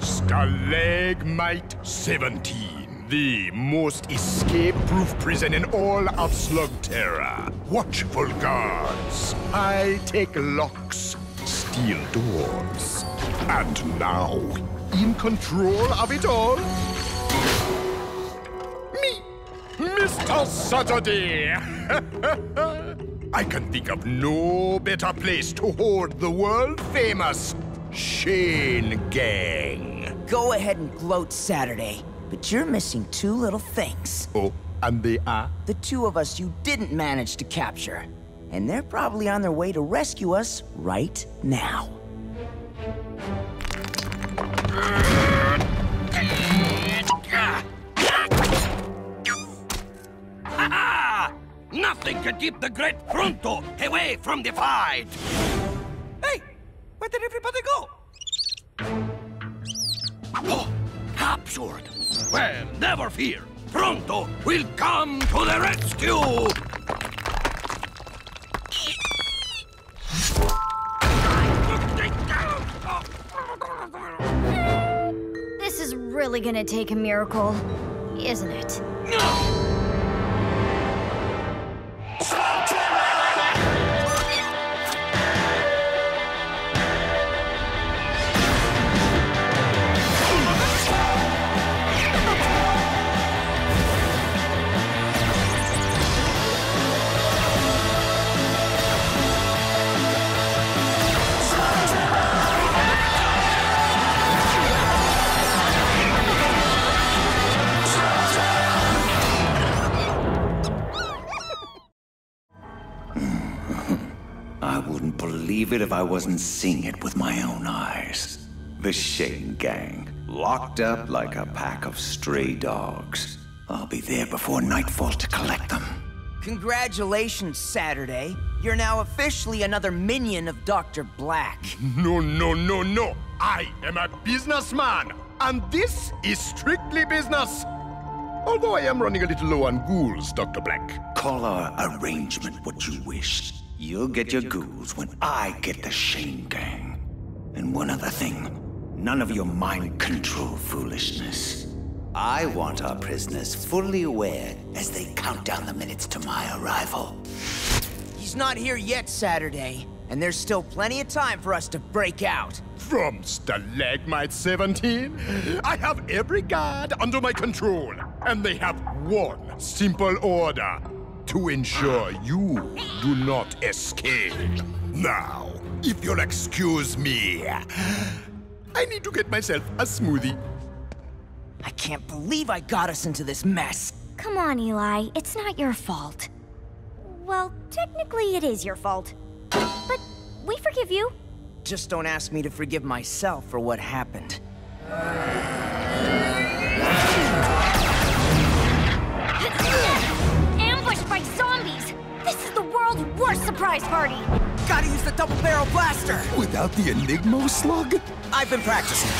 Stalagmite 17. The most escape-proof prison in all of Slugterra. Watchful guards. I take locks, steel doors. And now, in control of it all, me, Mr. Saturday. I can think of no better place to hold the world-famous Shane Gang. Go ahead and gloat Saturday, but you're missing two little things. Oh, and they are? The two of us you didn't manage to capture. And they're probably on their way to rescue us right now. Nothing can keep the great Pronto away from the fight! Well, never fear! Pronto will come to the rescue! This is really gonna take a miracle, isn't it? Believe it if I wasn't seeing it with my own eyes. The Shane Gang, locked up like a pack of stray dogs. I'll be there before nightfall to collect them. Congratulations, Saturday. You're now officially another minion of Dr. Blakk. No, no, no, no. I am a businessman, and this is strictly business. Although I am running a little low on ghouls, Dr. Blakk. Call our arrangement what you wish. You'll get your ghouls when I get the Shane Gang. And one other thing. None of your mind control foolishness. I want our prisoners fully aware as they count down the minutes to my arrival. He's not here yet, Saturday. And there's still plenty of time for us to break out. From Stalagmite 17, I have every guard under my control, and they have one simple order to ensure you do not escape. Now, if you'll excuse me, I need to get myself a smoothie. I can't believe I got us into this mess. Come on, Eli. It's not your fault. Well, technically it is your fault. But we forgive you. Just don't ask me to forgive myself for what happened. World's surprise party! Gotta use the double barrel blaster! Without the Enigmo slug? I've been practicing.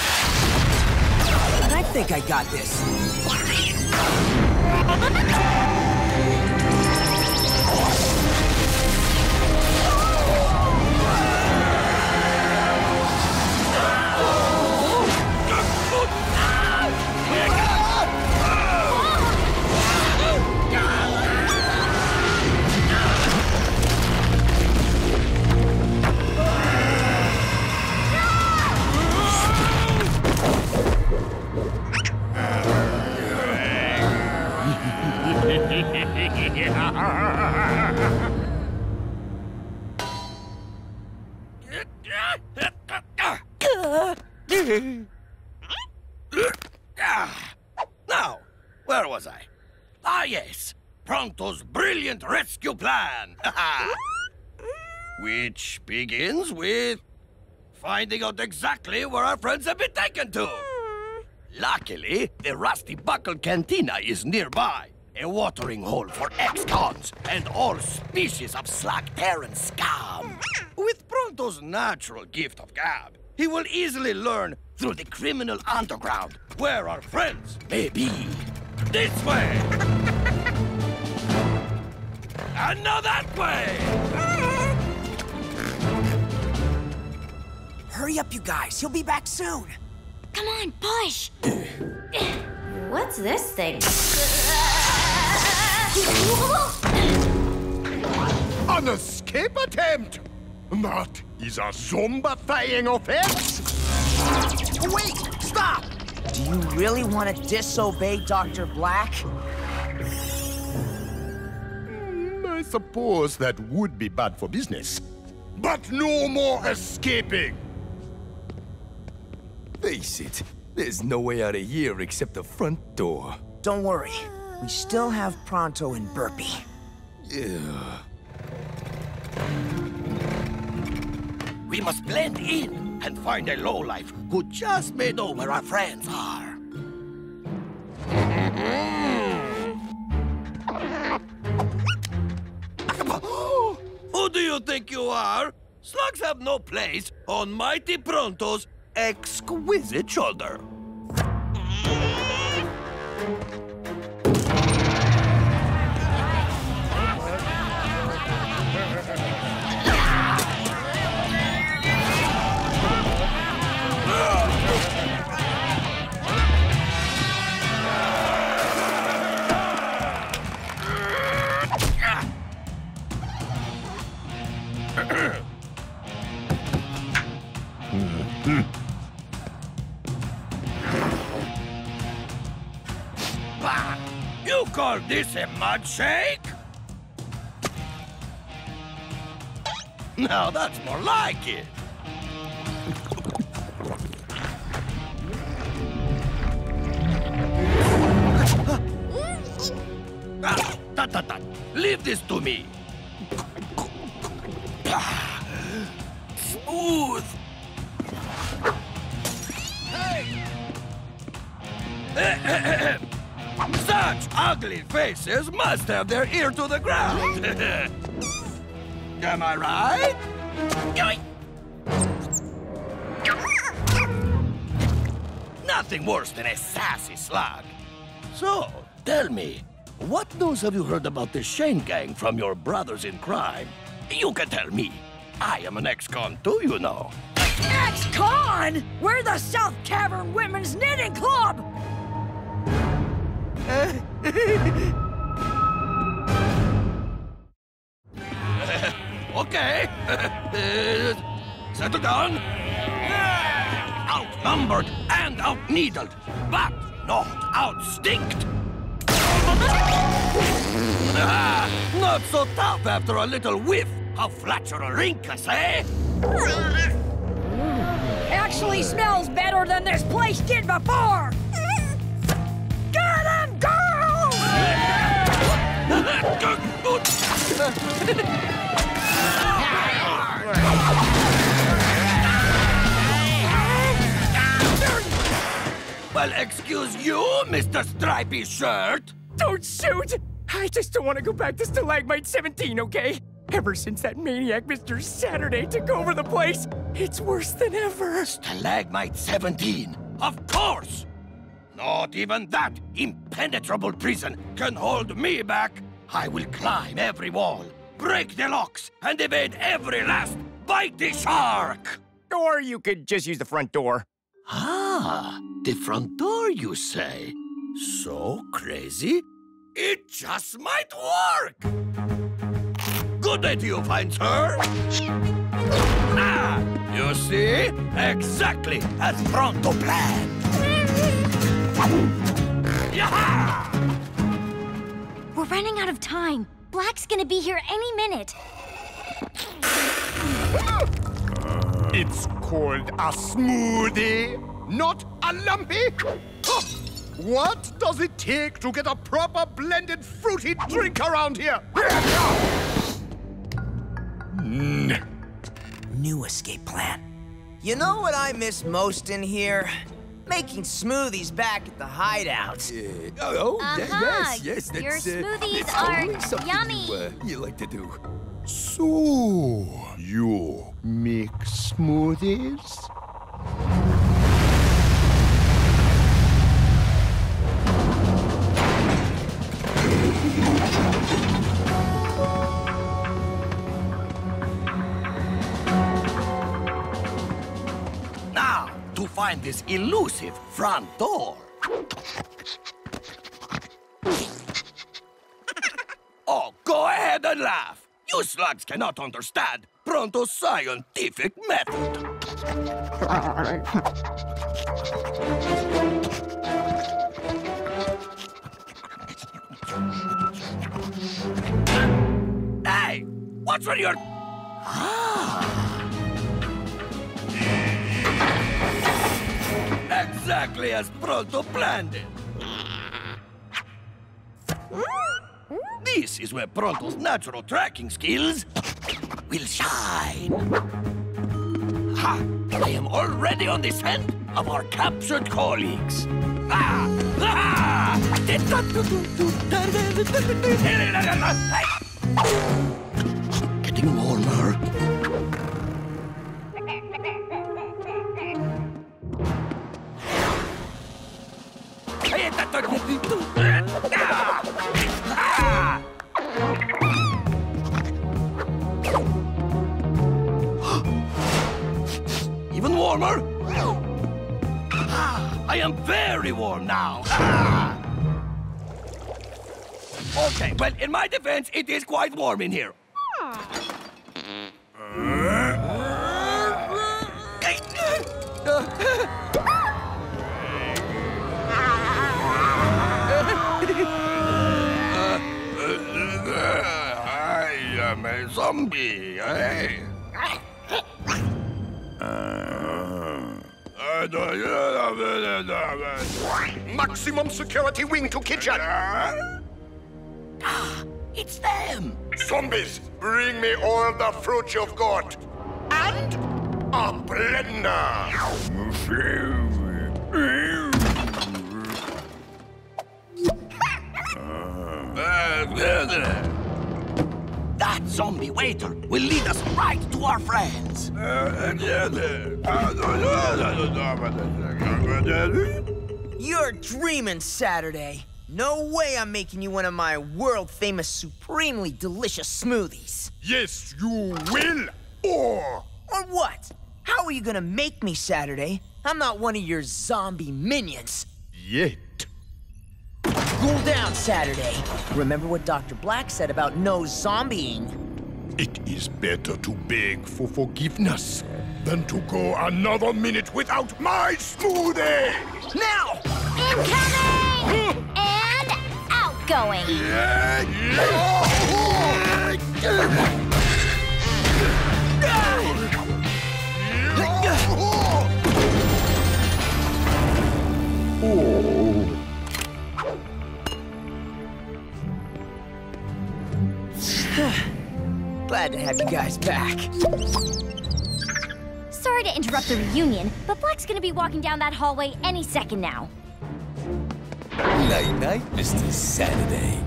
I think I got this. Now, where was I? Ah, yes. Pronto's brilliant rescue plan. Which begins with finding out exactly where our friends have been taken to. Luckily, the Rusty Buckle Cantina is nearby. A watering hole for ex-cons and all species of Slugterran scum. With Pronto's natural gift of gab, he will easily learn through the criminal underground where our friends may be. This way! and now that way! Hurry up, you guys. He'll be back soon. Come on, push! What's this thing? An escape attempt! That is a zombifying offense! Wait! Stop! Do you really want to disobey Dr. Blakk? Mm, I suppose that would be bad for business. But no more escaping! Face it, there's no way out of here except the front door. Don't worry. We still have Pronto and Burpy. Yeah. We must blend in and find a lowlife who just may know where our friends are. Who do you think you are? Slugs have no place on Mighty Pronto's exquisite shoulder. This a mud shake? Now that's more like it. Ah, tut, tut. Leave this to me. Smooth. Such ugly faces must have their ear to the ground. Am I right? Nothing worse than a sassy slug. So, tell me, what news have you heard about the Shane gang from your brothers in crime? You can tell me. I am an ex-con too, you know. Ex-con! We're the South Cavern Women's Knitting Club! Okay. Uh, Settle down. Outnumbered and outneedled, but not outstinked. Not so tough after a little whiff of Flatulorhynchus, eh? Actually smells better than this place did before! well, excuse you, Mr. Stripy Shirt. Don't shoot! I just don't want to go back to Stalagmite 17, okay? Ever since that maniac Mr. Saturday took over the place, it's worse than ever. Stalagmite 17, of course! Not even that impenetrable prison can hold me back. I will climb every wall, break the locks, and evade every last bitey shark! Or you could just use the front door. Ah, the front door, you say? So crazy? It just might work! Good day to you, fine sir! Ah, you see? Exactly as Pronto planned! Yaha! We're running out of time. Blakk's gonna be here any minute. It's called a smoothie, not a lumpy. What does it take to get a proper blended fruity drink around here? New escape plan. You know what I miss most in here? Making smoothies back at the hideout. Yeah. Oh, oh yeah, Uh-huh. yes, yes. That's, Your uh, smoothies it's are totally yummy. You, uh, you like to do. So, you make smoothies? Find this elusive front door. oh, go ahead and laugh. You slugs cannot understand Pronto's scientific method. hey, what's on your... Ah. Exactly as Pronto planned it. This is where Pronto's natural tracking skills will shine. Ha! I am already on the scent of our captured colleagues. Ah! Ah! Getting warmer. Even warmer? I am very warm now. Okay, well, in my defense, it is quite warm in here. Zombie, eh? Maximum security wing to kitchen. Ah, it's them. Zombies, bring me all the fruit you've got. And a blender. That zombie waiter will lead us right to our friends. You're dreaming, Saturday. No way I'm making you one of my world-famous, supremely delicious smoothies. Yes, you will. Or Or what? How are you gonna make me, Saturday? I'm not one of your zombie minions. yet. Cool down, Saturday. Remember what Dr. Blakk said about no zombieing? It is better to beg for forgiveness than to go another minute without my smoothie. Now! Incoming! and outgoing. Glad to have you guys back. Sorry to interrupt the reunion, but Blakk's gonna be walking down that hallway any second now. Night night, Mr. Saturday.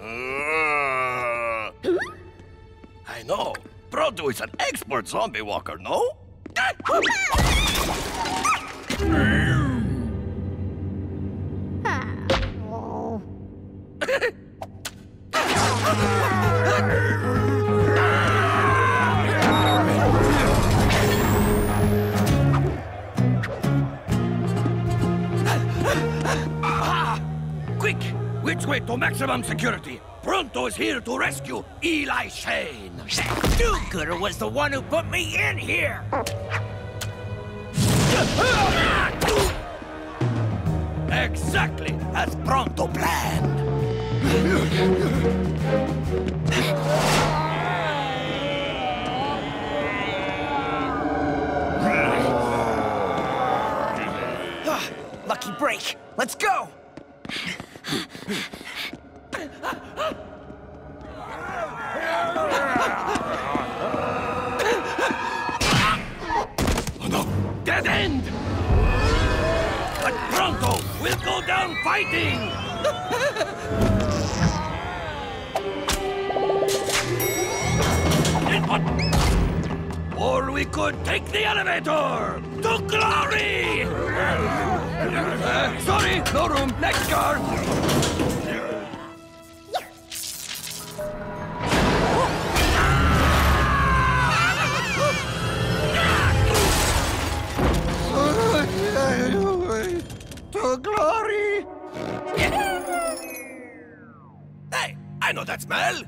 Uh, I know. Pronto is an expert zombie walker, no? Quick! Which way to maximum security? Pronto is here to rescue Eli Shane. Do-gooder was the one who put me in here! Exactly as Pronto planned. Ah, lucky break. Let's go! No! Dead end! But Pronto will go down fighting! Or we could take the elevator to glory! Sorry, no room. Next car. to glory. hey, I know that smell.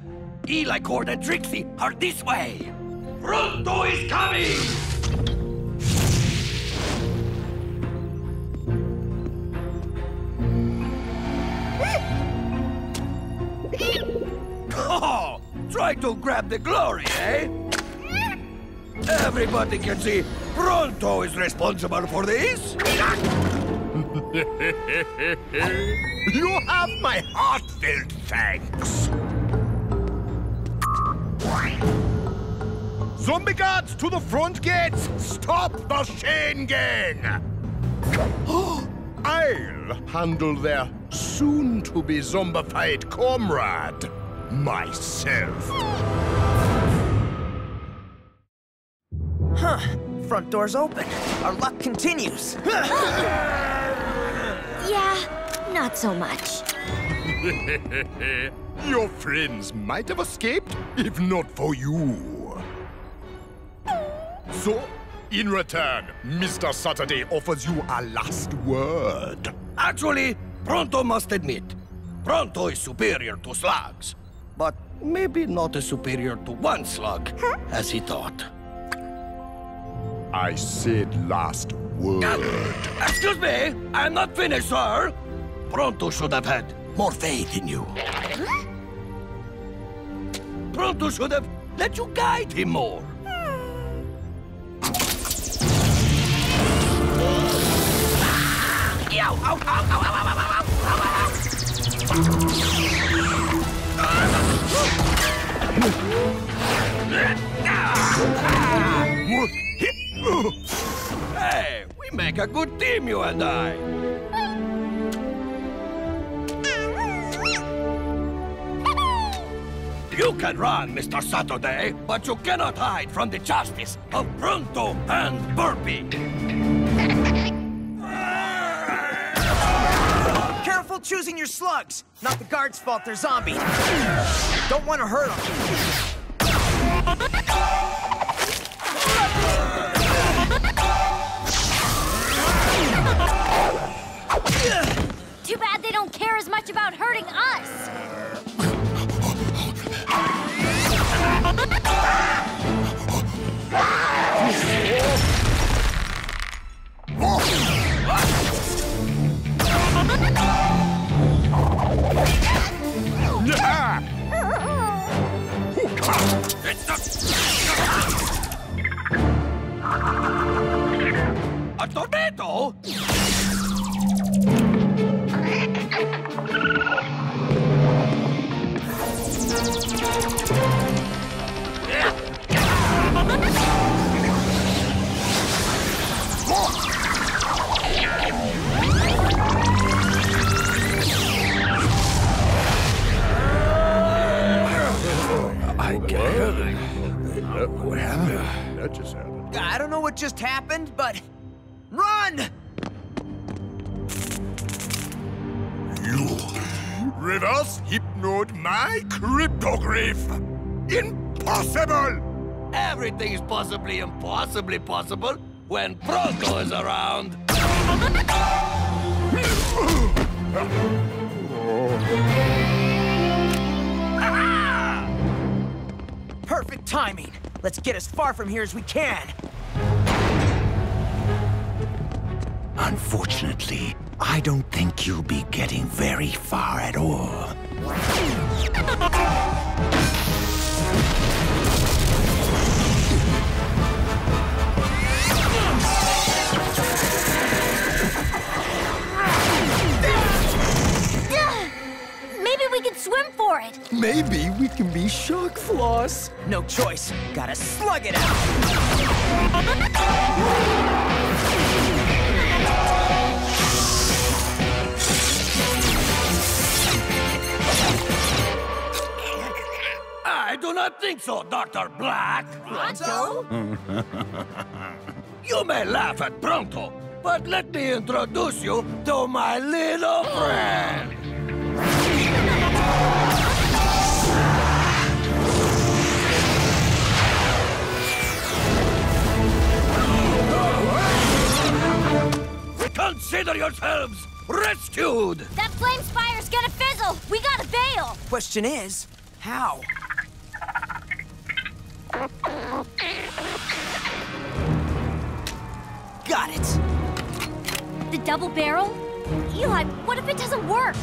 Eli, Cord, and Trixie are this way. Pronto is coming! Try to grab the glory, eh? Everybody can see Pronto is responsible for this. You have my heartfelt thanks. Zombie guards to the front gates! Stop the Shane Gang! I'll handle their soon-to-be zombified comrade myself. Huh. Front door's open. Our luck continues. Yeah, not so much. Your friends might have escaped if not for you. So, in return, Mr. Saturday offers you a last word. Actually, Pronto must admit, Pronto is superior to slugs. But maybe not as superior to one slug as he thought. I said last word. Ah, excuse me, I'm not finished, sir. Pronto should have had more faith in you. Pronto should have let you guide him more. Hmm. Ah. Ow, ow, ow, Hey, we make a good team, you and I. You can run, Mr. Saturday, but you cannot hide from the justice of Pronto and Burpy. Careful choosing your slugs. Not the guards' fault they're zombies. Don't want to hurt them. Too bad they don't care as much about hurting us. Yeah! あとデー just happened, but run! You reverse hypnode my cryptograph. Impossible! Everything is possibly impossibly possible when Pronto is around. Perfect timing. Let's get as far from here as we can. Unfortunately, I don't think you'll be getting very far at all. Maybe we can swim for it. Maybe we can be Shock Floss. No choice. Gotta slug it out. I do not think so, Dr. Blakk. Pronto? You may laugh at Pronto, but let me introduce you to my little friend. Consider yourselves rescued! That flame spire's gonna fizzle! We gotta bail! Question is, how? Got it. The double barrel? Eli, what if it doesn't work?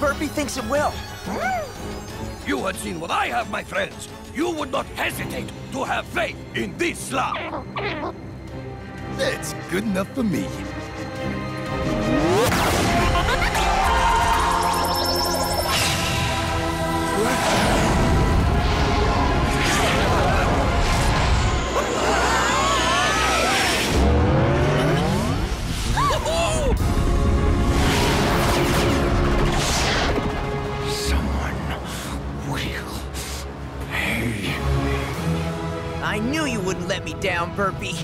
Burpy thinks it will. If You had seen what I have, my friends. You would not hesitate to have faith in this slug. That's good enough for me. Burpy.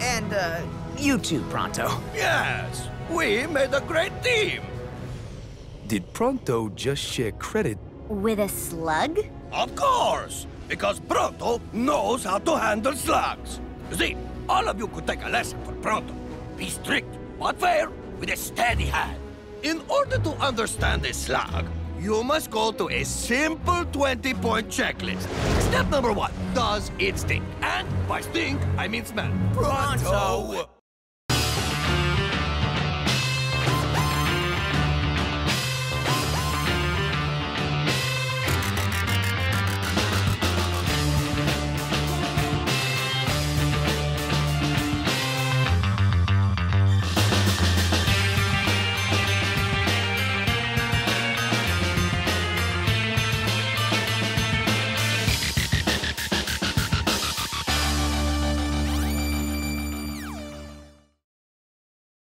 And, uh, you too, Pronto. Yes, we made a great team. Did Pronto just share credit? With a slug? Of course, because Pronto knows how to handle slugs. You see, all of you could take a lesson from Pronto. Be strict, but fair, with a steady hand. In order to understand a slug, you must go to a simple 20-point checklist. Step number one, does it stink? And by stink, I mean smell. Pronto!